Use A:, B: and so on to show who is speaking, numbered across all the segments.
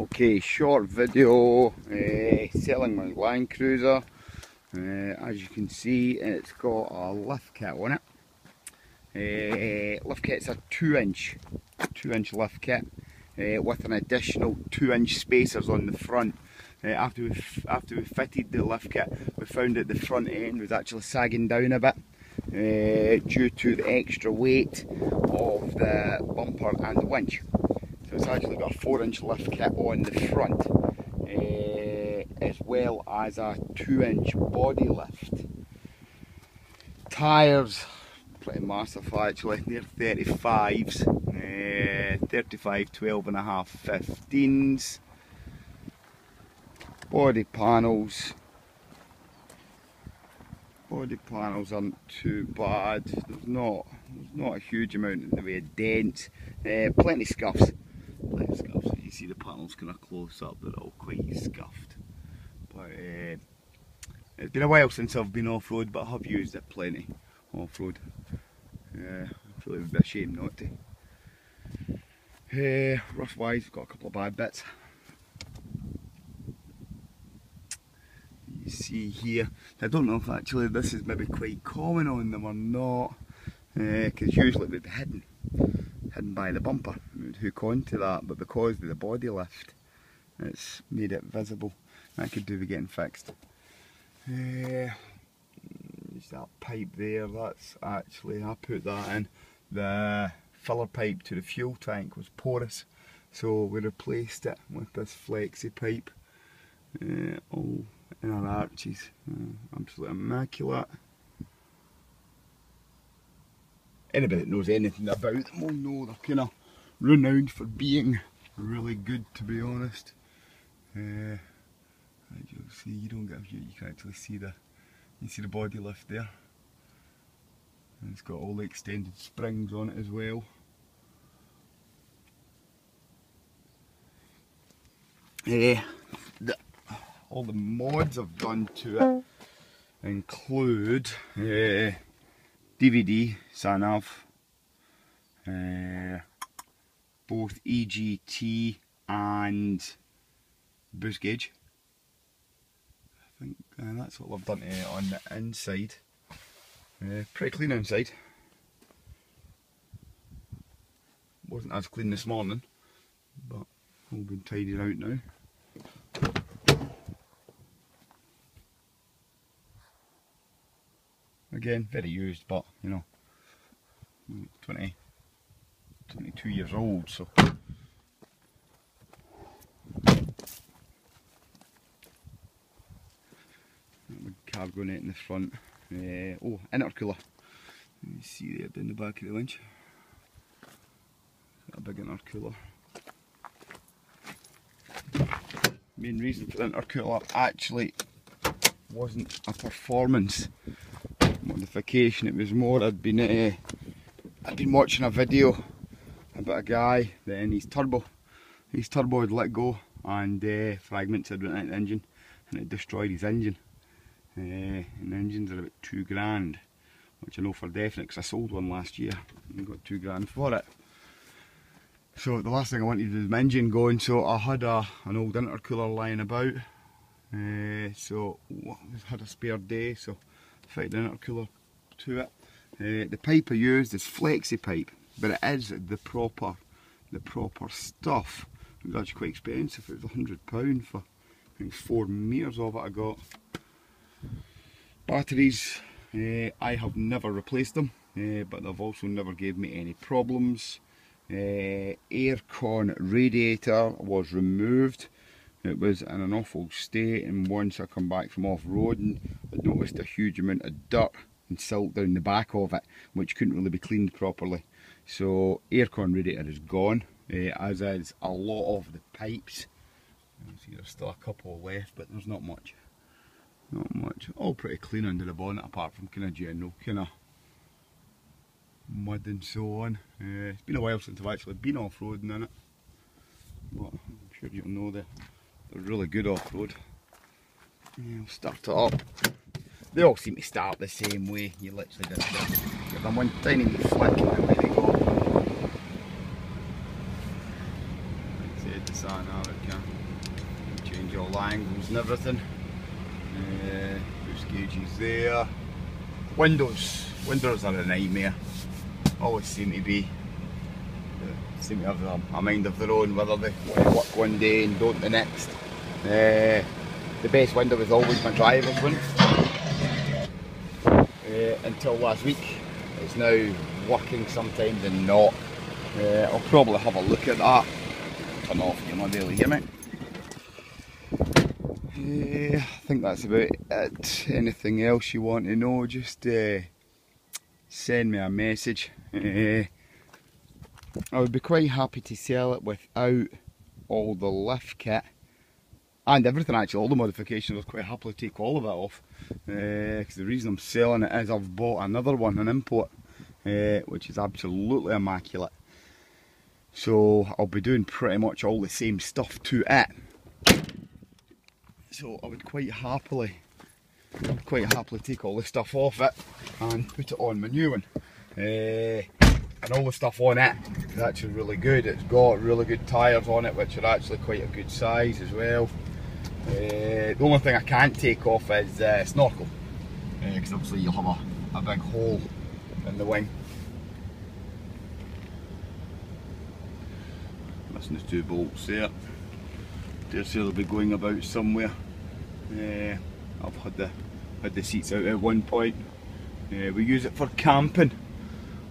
A: Okay, short video uh, selling my Land Cruiser. Uh, as you can see, it's got a lift kit on it. Uh, lift kit's a 2 inch, 2 inch lift kit with an additional 2 inch spacers on the front. After, we after we fitted the lift kit, we found that the front end was actually sagging down a bit. Due to the extra weight of the bumper and the winch. It's actually got a 4 inch lift kit on the front uh, as well as a 2 inch body lift. Tyres, pretty massive actually, they're 35s, uh, 35, 12 and a half, 15s. Body panels, body panels aren't too bad. There's not there's not a huge amount in the way of dents. Uh, plenty scuffs. Kind of close up, they're all quite scuffed. But uh, it's been a while since I've been off road, but I have used it plenty off road. Uh, it would be a shame not to. Uh, rust wise, got a couple of bad bits. you see here. I don't know if actually this is maybe quite common on them or not, because uh, usually it would be hidden, hidden by the bumper. Hook onto that, but because of the body lift, it's made it visible. That could do with getting fixed. Uh, that pipe there, that's actually, I put that in, the filler pipe to the fuel tank was porous, so we replaced it with this flexi pipe. Uh, all inner arches. Uh, absolutely immaculate. Anybody that knows anything about them will know they're kind of renowned for being really good to be honest. Uh, you'll see, you don't get a view, you can actually see the you see the body lift there. And it's got all the extended springs on it as well. Yeah, the all the mods I've done to it include uh, DVD, satnav, uh, both EGT and boost gauge. I think uh, that's what I've done uh, on the inside. Uh, pretty clean inside. Wasn't as clean this morning, but all been tidied out now. Again, very used, but you know, 20, 22 years old, so. Cargo net in the front. Uh, oh, intercooler. You see there down the back of the winch. A big intercooler. Main reason for the intercooler actually wasn't a performance modification. It was more I'd been uh, I'd been watching a video about a guy then his turbo his turbo had let go and uh, fragments had went out the engine and it destroyed his engine. Uh, and engines are about two grand, which I know for definite because I sold one last year and got two grand for it. So the last thing I wanted was my engine going, so I had a, an old intercooler lying about. Uh, so I had a spare day, so fitted an intercooler to it. Uh, the pipe I used is flexi pipe, but it is the proper, the proper stuff. It was quite expensive. It was hundred pound for I think four meters of it I got. Batteries, uh, I have never replaced them, uh, but they've also never gave me any problems. Uh, aircon radiator was removed it was in an awful state and once I come back from off-roading I noticed a huge amount of dirt and silt down the back of it which couldn't really be cleaned properly so aircon radiator is gone. Uh, as is a lot of the pipes. See there's still a couple left but there's not much. Not much. All pretty clean under the bonnet apart from kind of general kind of mud and so on. Uh, it's been a while since I've actually been off-roading in it? But I'm sure you'll know that they're really good off-road. Yeah, will start it up. They all seem to start the same way. You literally just give them one tiny flick and there they go. it can change all angles and everything. Uh, gauges there. Windows. Windows are a nightmare. Always seem to be. Seem to have a, mind of their own, whether they work one day and don't the next. Uh, the best window is always my driver's one. Uh, until last week. It's now working sometimes and not. Uh, I'll probably have a look at that. Turn off your model, hear me? Uh, I think that's about it. Anything else you want to know, just uh, send me a message. Uh, I would be quite happy to sell it without all the lift kit and everything actually, all the modifications, I'd quite happily take all of it off. Because the reason I'm selling it is I've bought another one, an import, uh, which is absolutely immaculate. So I'll be doing pretty much all the same stuff to it. So I would quite happily, quite happily take all the stuff off it and put it on my new one. Uh, and all the stuff on it is actually really good. It's got really good tyres on it, which are actually quite a good size as well. Uh, the only thing I can't take off is uh, snorkel, because uh, obviously you'll have a, a big hole in the wing. Missing the two bolts there. Dare say they'll be going about somewhere. Uh, I've had the had the seats out at one point. Uh, we use it for camping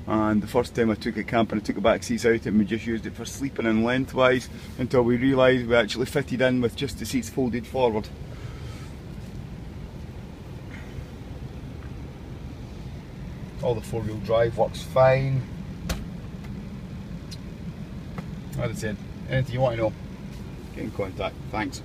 A: and the first time I took it camping I took the back seats out and we just used it for sleeping and lengthwise until we realised we actually fitted in with just the seats folded forward. All the four wheel drive works fine. As I said, anything you want to know, get in contact. Thanks.